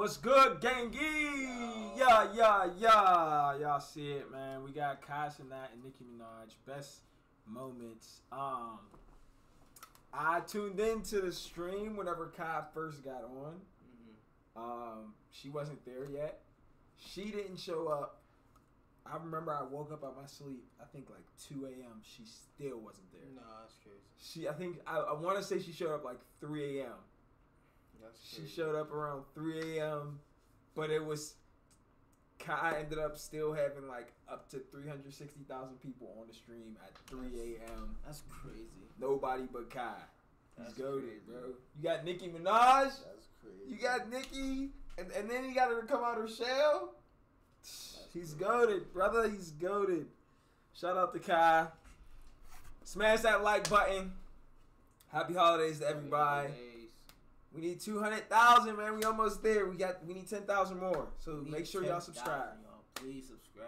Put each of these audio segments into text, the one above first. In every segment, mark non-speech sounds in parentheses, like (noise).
What's good, gangy? Yeah, yeah, yeah. Y'all see it, man. We got Kai Cenat and Nicki Minaj. Best moments. Um, I tuned into the stream whenever Kai first got on. Um, she wasn't there yet. She didn't show up. I remember I woke up out my sleep. I think like 2 a.m. She still wasn't there. No, that's crazy. She, I think, I, I want to say she showed up like 3 a.m. That's She showed up around 3 a.m. But it was Kai ended up still having like up to 360,000 people on the stream at 3 a.m. That's crazy. Nobody but Kai. He's That's goaded, crazy. bro. You got Nicki Minaj. That's crazy. You got Nicki, and, and then you got her to come out her shell. He's goaded, brother. He's goaded. Shout out to Kai. Smash that like button. Happy holidays to everybody. Holidays. We need two hundred thousand, man. We almost there. We got we need ten thousand more. So make need sure y'all 10,000, subscribe. Y'all. Please subscribe.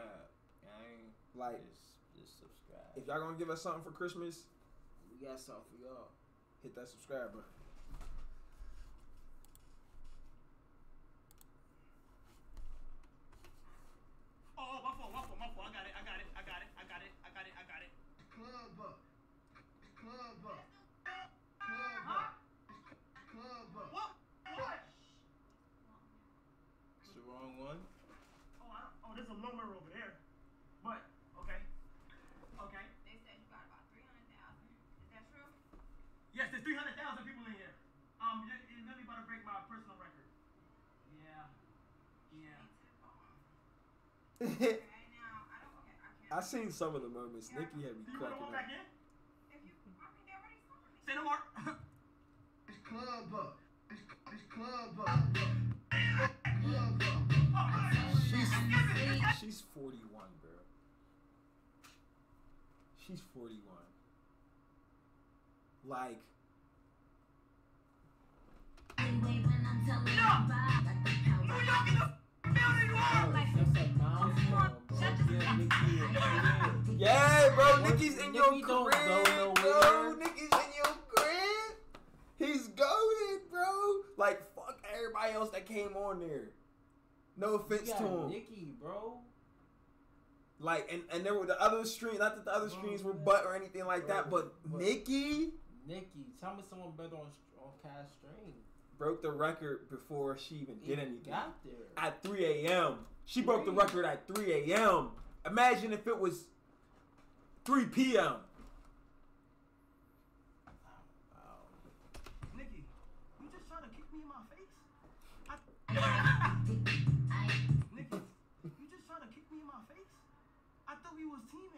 Gang. Like Just, just subscribe. if y'all gonna give us something for Christmas, we got something for y'all. hit that subscribe button. Oh, my fault, my fault, my fault. I got it, break my personal record. Yeah. Yeah. (laughs) I seen some of the moments. Yeah. Nicki had me Do cracking up. Say no more. it's club up. It's, it's club up. Club up. She's, she's 41, bro. She's 41. Like, milestone, bro. Shut the- Get Nicki in the Yeah, bro, What- in your crib, go bro. nowhere. In your crib. He's goaded, bro. Like fuck everybody else that came on there. No offense to him. Nicki, bro. Like and and there were the other streams. Not that the other streams were butt or anything like that, but Bro. Nicki Nicki, tell me someone better on on cast stream. Broke the record before she even did Even anything. Got there. At 3 a.m. She broke the record at 3 a.m. Imagine if it was 3 p.m. Wow. Nicki, you just trying to kick me in my face? I... (laughs) Nicki, you just trying to kick me in my face? I thought we was teammates.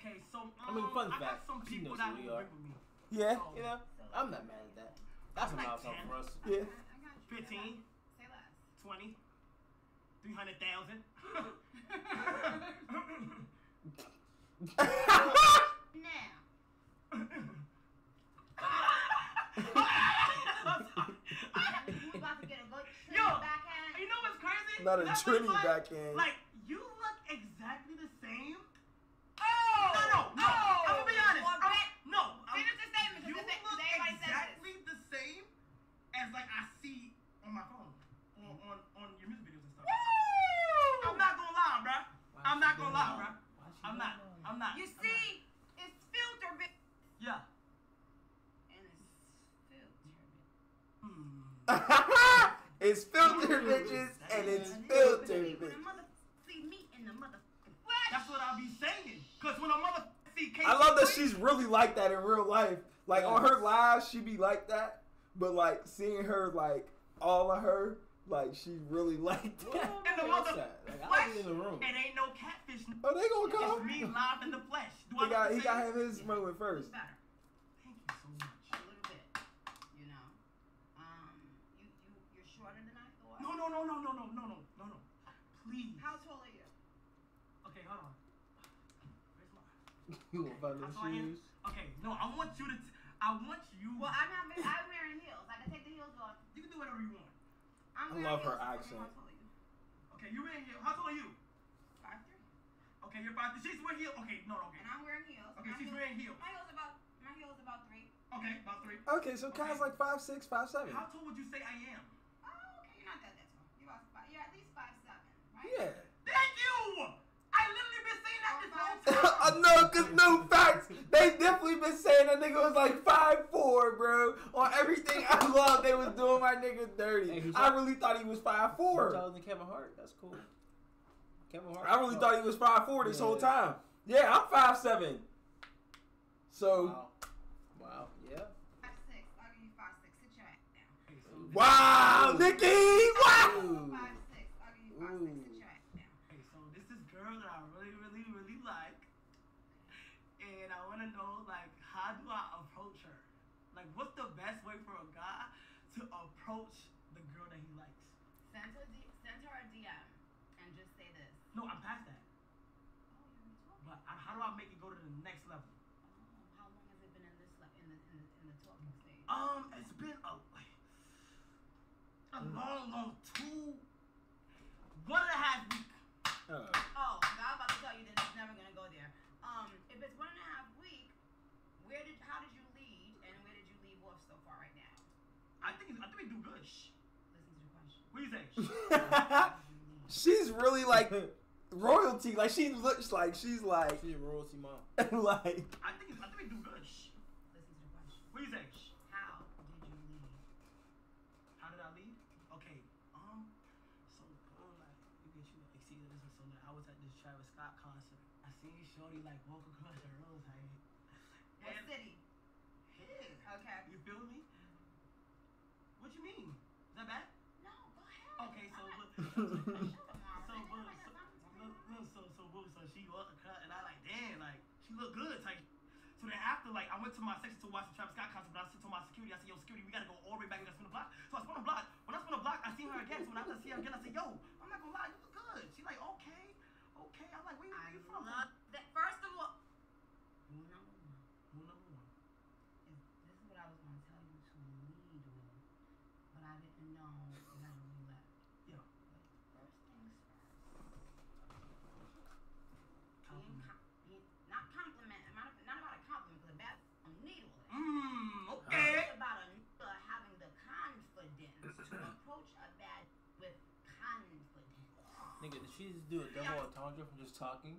Okay, so um, I mean, fun I got fact, some she people knows that who we will are. with me. Yeah. You know, I'm not mad at that. That's a Like milestone 10. for us. Yeah. I got 15. Say less. 20, 300,000. Now, (laughs) (laughs) you about to get a good Yo, backhand. you know what's crazy? Not a That's Trini what's like- backhand. Like, you look exactly the same. Oh! No, no, no. Oh! I'm gonna be honest. Well, I'm- bet- no. I'm- Finish the statement, 'cause You this- 'cause look everybody says this. exactly the same as like I see on my phone, on on, on your music videos and stuff. I'm not gonna lie, bruh. Why I'm not gonna lie, that? bruh. I'm not. that? I'm not. You I'm not. see, it's filter bit. Yeah. And it's filter bit. Hmm. it's filter bitches and it's filter then when the bitches. mother see me in the mother. That's what I be saying. Cause when a mother see K, I love that she's really like that in real life. Like on her live, she be like that. But like seeing her like all of her, like she really (laughs) like that. Well, in the mother that? Like, I flesh. in the room. It ain't no catfish. Oh, they gonna It's me come. live in the flesh. Do He I got he got same? to have his moment first. Better. You want How them tall I shoes? Okay, no, I want you to. T- I want you. Well, I'm not. I'm wearing heels. I can take the heels off. you can do whatever you want. I'm I wearing love her heels. Okay, accent. How tall are you? Okay, you in here? How tall are you? Five three. about this. She's wearing heels. Okay, no, okay. And I'm wearing heels. Okay, my she's heels, wearing heels. My heels about my heels about three. Okay, about three. Okay, so Kai's like five six, five seven. How tall would you say I am? Oh, okay, you're not that that tall. You're about five. You're at least five seven, right? Yeah. Thank you. (laughs) I literally been saying that this whole I time. know, cause no facts. They definitely been saying that nigga was like five four, bro. On everything I love, they was doing my nigga dirty. Hey, he's I really thought he was five More four. taller than Kevin Hart. That's cool. Kevin Hart. I really thought he was five four this Yeah. whole time. Yeah, I'm five seven. So Wow. Wow. Yeah. Five six. I'll give you five six. Sit your ass down. Wow, Nicki, wow. Ooh. Five six. I'll give you five. Ooh. Sit your ass down. okay, so this is girl that I really, really, really like, and I want to know like how do I approach her? Like, what's the best way for a guy to approach the girl that he likes? Send her, D- send her a DM and just say this. No, I'm past that. Oh, you're talking. But I, how do I make it go to the next level? Oh, how long has it been in this le- in the in the, in the talking stage? Um, it's been a a long, long two, one and a half I think I think we do good. Shh. Listen to the question. What do you say? How did you lead? she's really like royalty. Like she looks like she's like She's a royalty mom. (laughs) like. I think I think we do good. Shh. Listen to the question. What do you say? Shh. How did you lead? How did I leave? Okay. Um. So boom, like you get you like see this is so like I was at this Travis Scott concert. I seen Shorty like walk across the road like. What and- city? His. Okay. You feel me? What you mean? Is that bad? No, go ahead. Okay, so look. not- Shut up, Mara. So, so, got time to talk look, look, so, so, boom, so she walked across, and I like, damn, like, she look good, type. So then after, like, I went to my section to watch the Travis Scott concert, but I said to my security, I said, yo, security, we gotta go all the way back and spin the block. So I spun the block. When I spun the block, I seen her again. So when I see her again, I said, yo, I'm not gonna lie, you look good. She like, okay, okay. I'm like, where, where you from? love that. First of all, rule number one Rule number one. is this is what I was going to tell you to lead with, but I didn't know you had a roulette. Yeah. First things first. Being, Compliment. com- being not compliment, not, not about a compliment, because a bad needle. Mmm, It's okay. about a nigga having the confidence to approach a bad with confidence. Nigga, did she just do a double entendre from just talking?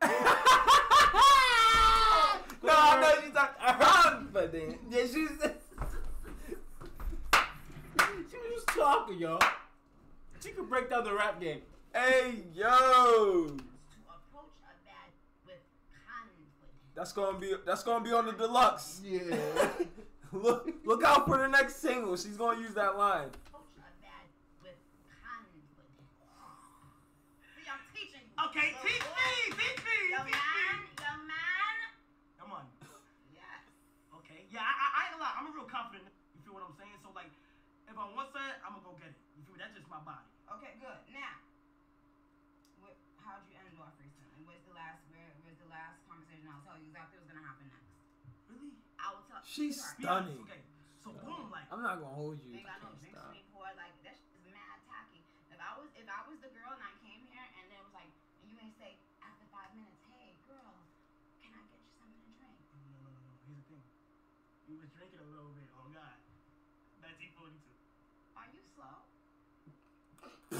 (laughs) no, I know she's like then (laughs) Yeah, she's. She was just talking, y'all. She could break down the rap game. hey yo, To approach a bad with confidence. that's gonna be that's gonna be on the deluxe. Yeah. (laughs) Look look out for the next single. She's gonna use that line. Approach a bad with confidence. See, I'm teaching you. Okay, So, teach boy, me, teach me, Your teach man, me. your man. Come on. Yes. Okay. Yeah, I, I, I ain't gonna lie. I'm a real confident. nigga. You feel what I'm saying? So like, if I want something, I'm gonna go get it. You feel me? That's just my body. Okay, good. Now, what, how'd you end off recently? Where's the last? Where, where's the last conversation? I'll tell you exactly what's gonna happen next. Really? I will tell. She's Sorry. Stunning. Okay. So boom, like. I'm not gonna hold you. Ain't got no drinks to me pour. Like that shit is mad tacky. If I was if I was the girl and I came here and then it was like and you ain't say after five minutes, hey girl, can I get you something to drink? No, no, no, no. Here's the thing. You was drinking a little bit. Oh God. 1942. Are you slow? (laughs)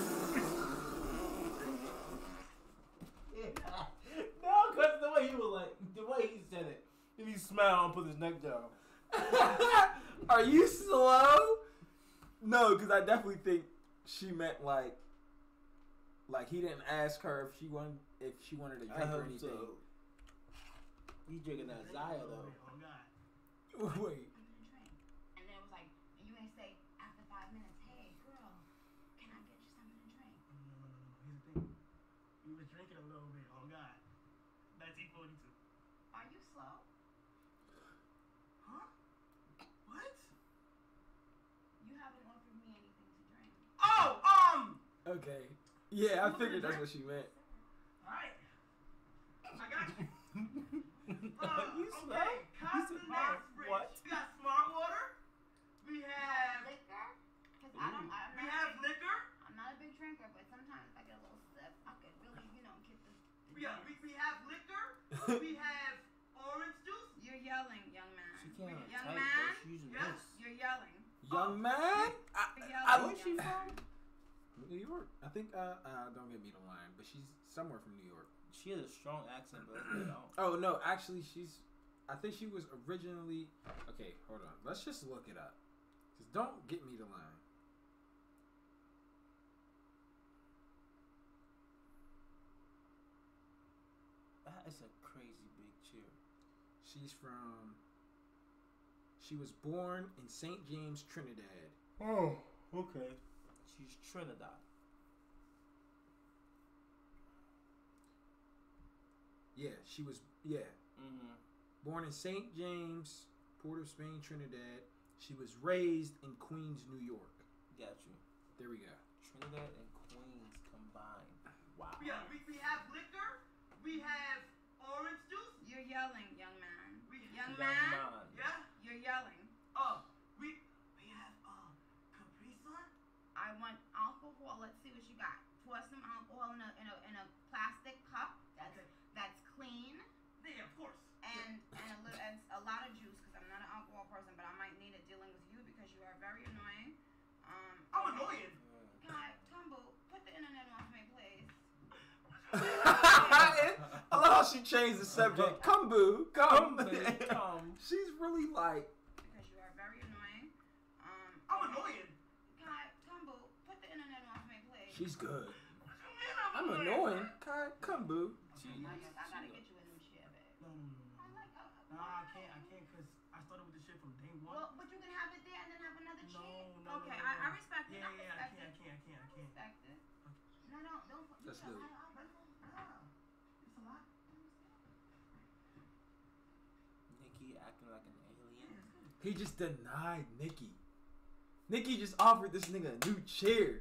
no, cause the way he was like, the way he said it, and he and put his neck down. (laughs) Are you slow? No, because I definitely think she meant like, like he didn't ask her if she wanted if she wanted to I drink or hope anything. so. He's drinking that Zaya though. Oh God. (laughs) Wait, Something to drink. And then it was like and you ain't say after five minutes, hey girl, can I get you something to drink? No, no, no, no. Here's the thing. You was drinking a little bit. Oh God. 1942. Are you slow? Huh? What? You haven't offered me anything to drink. Oh, um. Okay, yeah, I figured that's what she meant. All right. I got you. (laughs) Uh, you slow? okay. Constant said, Max "No, what?" We got smart water. We have. liquor? Cause I don't. I'm We not have a big, liquor. I'm not a big drinker, but sometimes if I get a little sip, I could really, you know, get the Yeah, we, we have liquor. (laughs) we have orange juice. You're yelling, young man. She can't Young type, man? bro. She using Yes. You're yelling. Young man. I, You're I, yelling. Where's she from? New York. I think. Uh, uh, don't get me the line, but she's somewhere from New York. She has a strong accent, but I don't. Oh no, actually, she's. I think she was originally. Okay, hold on. Let's just look it up. Just don't get me the line. That is a crazy big chair. She's from. She was born in St. James, Trinidad. Oh, okay. She's Trinidad. Yeah, she was. Yeah, Mm-hmm. born in St. James, Port of Spain, Trinidad. She was raised in Queens, New York. Got you. There we go. Trinidad and Queens combined. Wow. Yeah, we, we have liquor. We have orange juice. You're yelling, young man. We Young Young man. man. Yeah. You're yelling. Uh, we we have uh Capri Sun. I want alcohol. Let's see what you got. Pour some alcohol in a in a, in a plastic cup that's Okay. that's clean Yeah, of course. and and a little and a lot of juice because I'm not an alcohol person, but I might need it dealing with you because you are very annoying. Um, I'm okay. annoying. God, Tumbo, put the internet off me, please. (laughs) I love how she changed the subject. Come, boo, come. Come, boo, come. She's really like. Because you are very annoying. Um, I'm annoying. God, Tumbo, put the internet off me, please. She's good. What you mean I'm, I'm annoying. Kai, come, boo. She, I, guess I gotta get you a new chair, babe. No, no, no, I like. Uh, Nah, I can't. I can't because I started with this shit from day one. Well, but you can have it there and then have another No, chair. no, okay, no, I, no. I respect it. yeah, I yeah, I can't. I can't. I can't. I I can't. respect it. No, no, don't. You That's shall- Lou. I- I- Ah, it's a lot. Nicki acting like an alien. He just denied Nicki. Nicki just offered this nigga a new chair.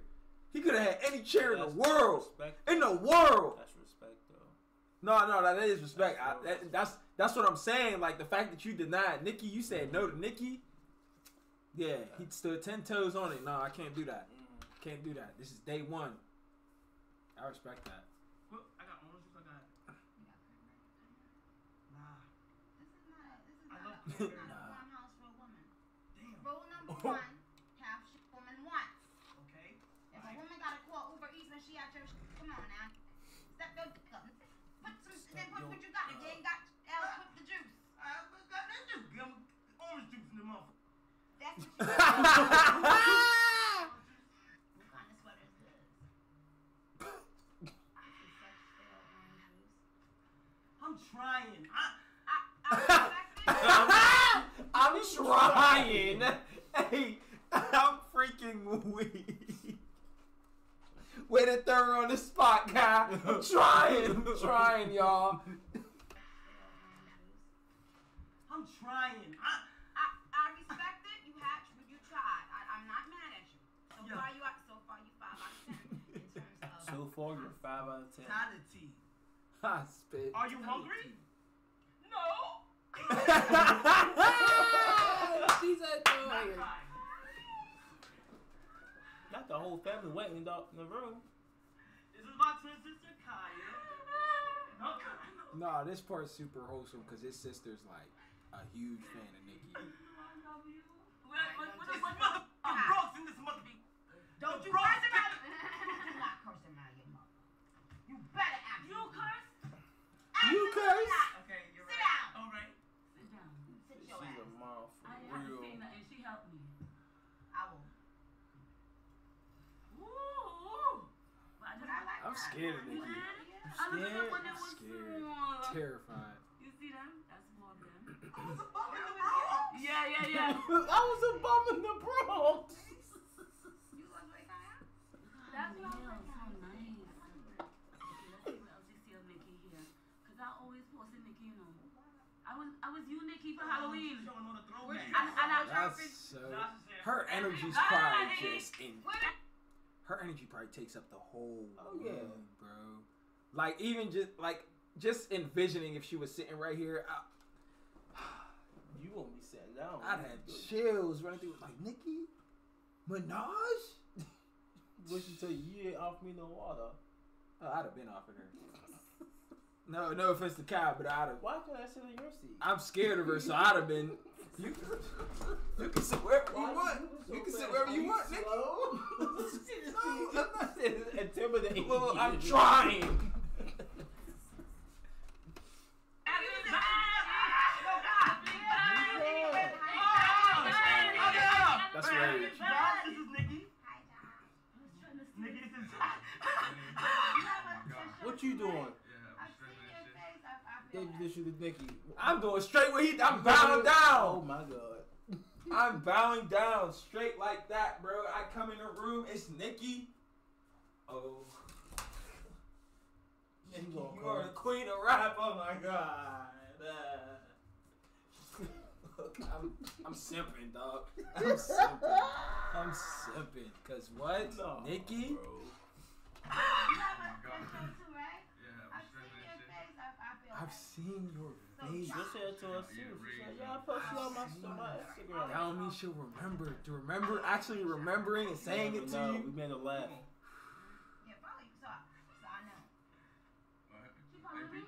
He could have had any chair in the world. Respect. In the world. That's respect, though. No, no, that is respect. That's I, real that, that's that's what I'm saying. Like the fact that you denied Nicki, you said no to Nicki. Yeah, he stood ten toes on it. No, I can't do that. Mm. Can't do that. This is day one. I respect that. Well, I got orange juice. I got. Nah. This is not. This is I not love a. This is cranberry. not a Nah. farmhouse for a woman. Damn. Rule number Oh. one: have shit woman once. Okay. If a woman gotta call Uber Eats when she at your sh- come on now. Step your dick up. Put some. Then put what you got. If you ain't got else, put the juice. I got that juice. Give 'em orange juice in the mouth. That's what you got. What kind of sweater is this? This is such stale orange juice. (laughs) I'm trying. I, I, I. I'm trying. Hey, I'm freaking weak. Way to her on the spot, guy. I'm trying. I'm (laughs) trying, y'all. I'm trying. I Yeah. far, you are, so far you five out of ten in terms of. So far, you're five out of ten. Sanity. I spit. Are you hungry? No. She's a Not toy. Not the whole family waiting in the, in the room. This is my twin sister Kaya. No crying. Nah, this part's super wholesome because his sister's like a huge fan of Nicki. I love you. What, what, what, what, what, I'm Brooks in this mother be. Don't you Bro, curse him out. Do not curse him out, your mother. You better act. You curse? You curse? Okay, you're Sit right. down. All right. Sit down. Sit She's your a mom for I haven't real. seen that, and she helped me. I will. Ooh, but I But just I like I'm that. scared of You Nicki. I looked at scared? when I'm was scared. small. Terrified. You see them? That's one of them. I was a bum in the Bronx. Yeah, yeah, yeah. I was a bum in the Bronx. You look like I am. That's what I was like. So nice. Okay, let's see what else you see of Nicki here. Cause I always posted Nicki, you know. I was, I was you, Nicki, for Halloween. Showing all the Where's. And, and I That's so. Josh is here. Her energy's Ah, probably just in. Her energy probably takes up the whole Oh, yeah. room, bro. Like even just like just envisioning if she was sitting right here, I, (sighs) You won't be sitting down. I'd have chills running through. Like Nicki Minaj. What she tell you? You ain't off me no water. Oh, I'd have been off of her. (laughs) No, no offense to Kyle, but I'd have. Why can't I sit in your seat? I'm scared of her, so I'd have been. You, (laughs) you can sit wherever you want. You can sit wherever you want, Nick. (laughs) No, I'm not. (laughs) Intimidating. Well, I'm trying. That's right. Josh, this is Nicki. Hi, Josh. Nicki, this is oh What you doing? They this you to Nicki. I'm doing straight what he. I'm bowing down. Oh my god. (laughs) I'm bowing down straight like that, bro. I come in the room. It's Nicki. Oh. She Nicki, you are the queen of rap. Oh my god. Uh, look, (laughs) I'm, I'm simping, dog. (laughs) I'm simping. I'm simping. Cause what? No, Nicki? I've seen your face. She said to us too. She said, "Yeah, I post you on my on my Instagram." That don't mean she'll remember. To remember, actually remembering and saying it to No, you. We made her laugh. Yeah, probably. So, I- so I know. She follow me?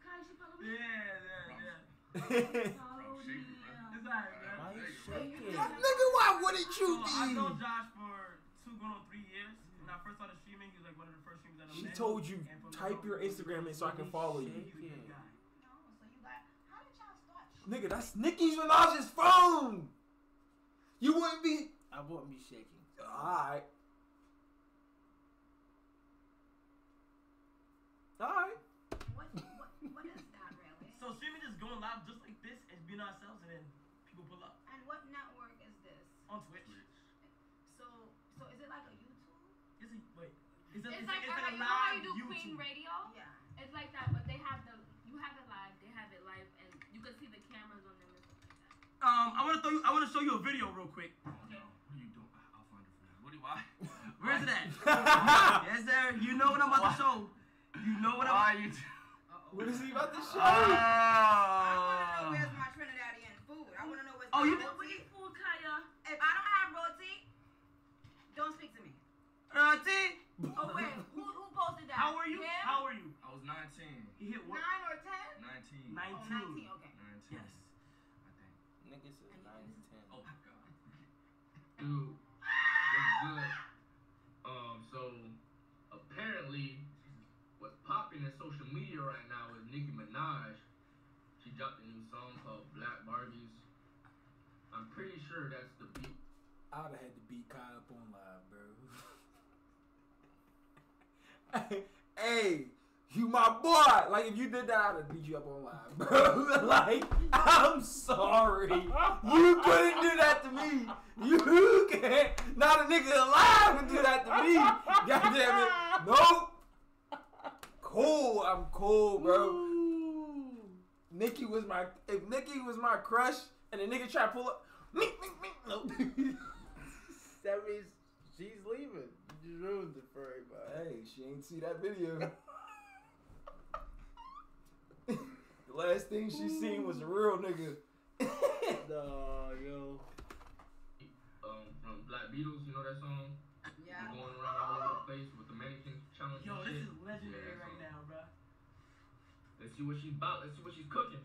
Kai, she follow me? Yeah, yeah, yeah. Oh, It's yeah. alright, Why man. you shaking? Nigga, why wouldn't you So, I know Josh for two going on three years. When I first started streaming, he was like one of the first streamers that I She met. told you type your Instagram in so I can follow you. He was a good guy. No, so you got. How did y'all start? Nigga, that's Nicki Minaj's phone. You wouldn't be. I wouldn't be shaking. Alright. Alright. What, what, what is that really? So streaming is going live just like this and being ourselves, and then people pull up And what network is this? on Twitch. So, so is it like a YouTube? Is it wait? Is it, It's like, it, is it alright, a you know how you do YouTube? Queen Radio? Yeah. It's like that, but they have the, you have it live, they have it live, and you can see the cameras on them like. Um, I want to throw you. I want to show you a video real quick. What are you doing? I'll find it for you. What do you why? (laughs) Where is it at? (laughs) yes, sir. You know what I'm about to show. You know what Why I'm. are you? (laughs) What is he about to show? I want to know Oh. where's my Trinidadian food. I want to know where's Oh, you- What roti. is food, Kaya? If I don't have roti, don't speak to me. Roti. Oh wait, who who posted that? How are you? Him? How are you? I was 19. He hit one. Nine or ten? 19. Nine. Oh, 19. 19, okay. 19. Yes. I think. Nigga said nine to ten. Oh my god. Dude, what's good? Um, so apparently, what's popping in social media right now is Nicki Minaj. She dropped a new song called Black Barbies. I'm pretty sure that's the beat. I'd have had to beat Kai up on live, bro. (laughs) hey, you my boy. Like if you did that, I'd have beat you up on live, bro. (laughs) like I'm sorry, you couldn't do that to me. You can't. Not a nigga alive can do that to me. God damn it. Nope. Cool. I'm cool, bro. Nicki was my. If Nicki was my crush, and the nigga try to pull up. Me, me, me. Nope. (laughs) That means she's leaving. You just ruined it for everybody. Hey, she ain't see that video. the last thing she seen was a real nigga. No, yo. Um, from Black Beatles, you know that song? Yeah. Going around all over the place with the mannequin challenge. Yo, this shit. is legendary Yeah, right now, bro. Let's see what she's about. Let's see what she's cooking.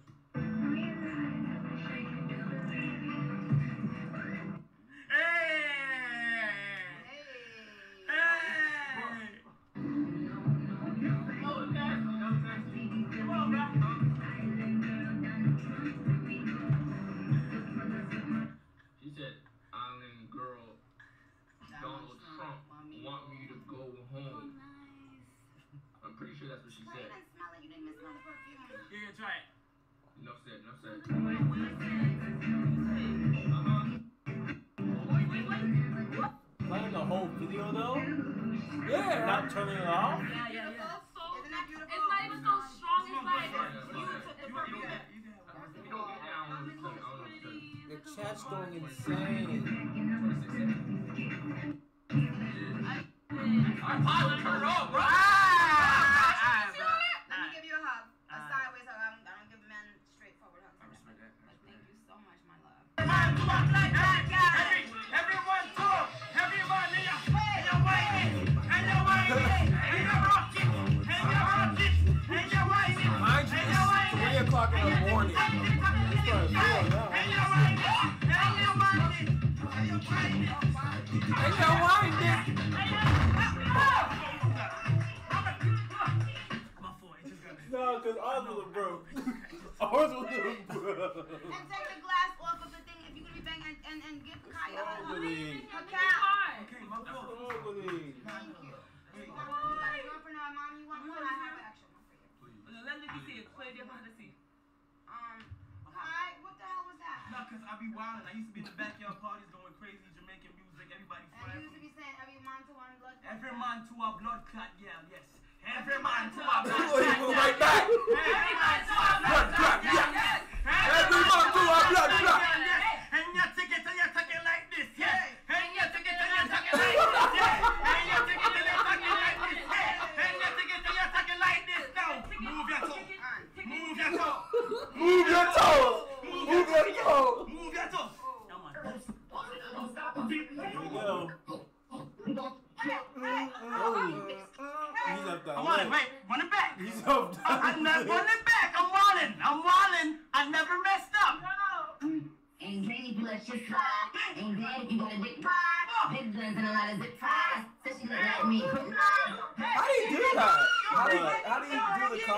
Yeah. Not turning it off? Yeah, yeah, yeah. Beautiful. Isn't that beautiful? It's not even so strong, it's like, it's it's You, you, perfect. got- you can have one. You don't get down with the thing. I don't know what to tell you. The chat's going insane. I'm positive, turn it off, bro. O'clock in the morning. It's four now. Got me. No, because ours was a broke. (laughs) Ours was a broke. And take the glass off of the thing if you're gonna be banging and, and, and give Kaya a Ugly. her cap. Okay, my fault. Ugly. Thank you. You got a girlfriend or a mom you want one? I have an extra one for you. Let Nicki see it. Play the fantasy. Um, Kai, what the hell was that? Nah, cause I be wildin'. I used to be in the backyard parties going crazy, Jamaican music, everybody And you used to be saying every man to one blood. Every man to our blood clot, yeah, yes. Every man to our blood clot, yeah. right back. Every man to our Blood clot, yeah. Every man to our blood clot.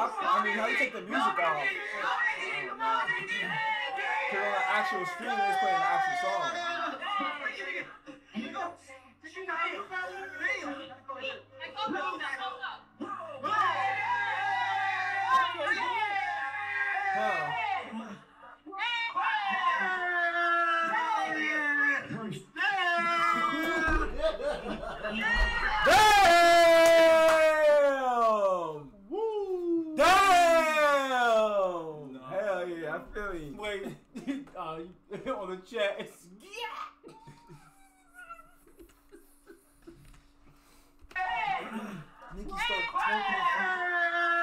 I mean, how do you take the music off? Because on the actual stream, it's playing the actual song. Huh. On the chat, it's yeah. (laughs) Nicki start twerking.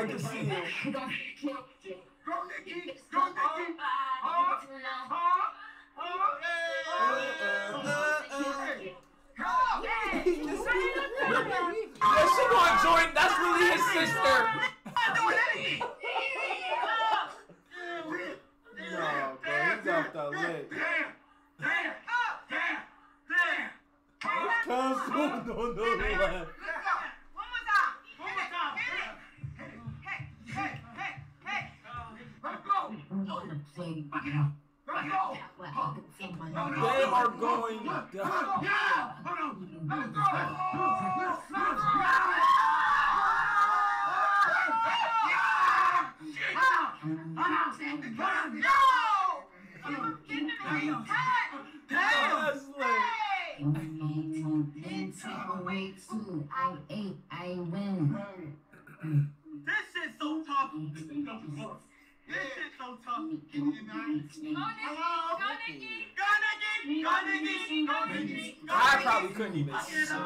Nobody can see him. They are going down. That's like, This shit's so tough. This shit's so tough. Go, Nicki. Go, Nicki. Go, Nicki. Go, I Nicki. probably couldn't even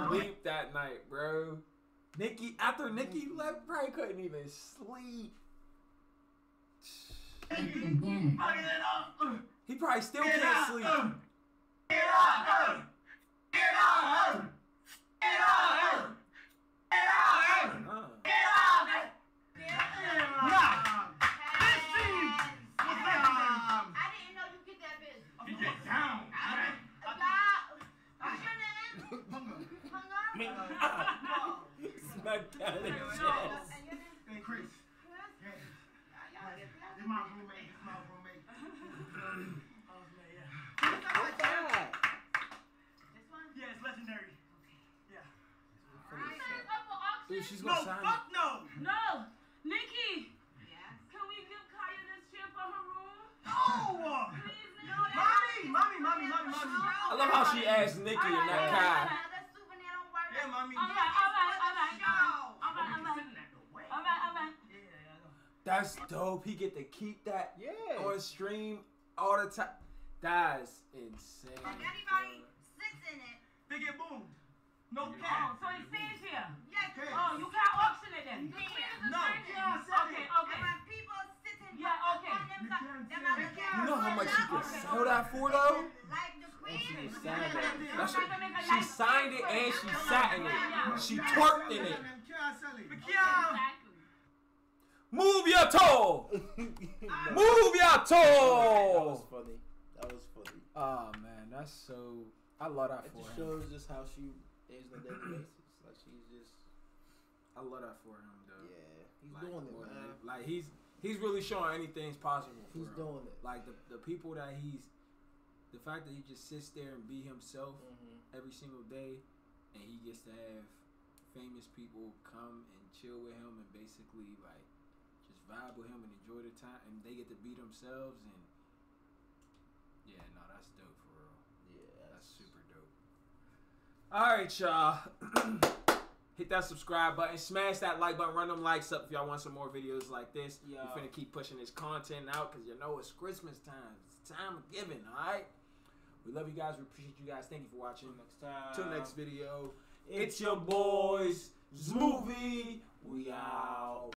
sleep that night, bro. Nicki, after Nicki mm. left, probably couldn't even sleep. Fuck it up. He probably still Get can't out. sleep. Get out. Get out. Get out. Get out. Uh. Get out. Nah. This team. What's up? I didn't know you get that busy. You get down. Smack that in the chest. Hey, Chris. This my roommate. This is my roommate. Oh, man, yeah. Yeah, it's legendary. Yeah. Dude, she's No, gonna sign fuck no. No, Nicki. Yes? Can we give Kaya this chair for her room? No. Please, Nicki. Mommy, mommy, mommy, mommy, mommy. I love how she asked Nicki and not Kai. That's dope. He get to keep that Yeah. on stream all the time. That's insane. If anybody sits in it, They get boomed. No Oh, cap. so it stays here. yes, Okay. Oh, you can't auction it then. Yeah. No. Okay, And okay. when people sit in Yeah, okay. them, You them can't them sell other it. guys You know how much you can Okay. sell that for though? Like the queen. She Yeah. signed it. I'm That's trying to make a she nice signed it and she sat in it. She twerked in it. Them can't sell it. Yeah. Exactly. Move your (laughs) toe. That was funny. That was funny. Oh man, that's so. I love that It for just him. shows just how she is on a daily basis. Like she's just I love that for him, though. yeah. He's Like, doing it, man. Like he's he's really showing anything's possible. For He's him. doing it. Like the the people that he's, the fact that he just sits there and be himself hmm every single day, and he gets to have famous people come and chill with him and basically like vibe with him and enjoy the time, and they get to be themselves and. Yeah, no, that's dope for real. Yeah, That's super dope. All right, y'all. (clears throat) Hit that subscribe button, smash that like button, run them likes up if y'all want some more videos like this. Yo. We're finna keep pushing this content out because you know it's Christmas time. It's time of giving, all right? We love you guys. We appreciate you guys. Thank you for watching. Next time. Till next video. It's your boys, Zmoovey. We out.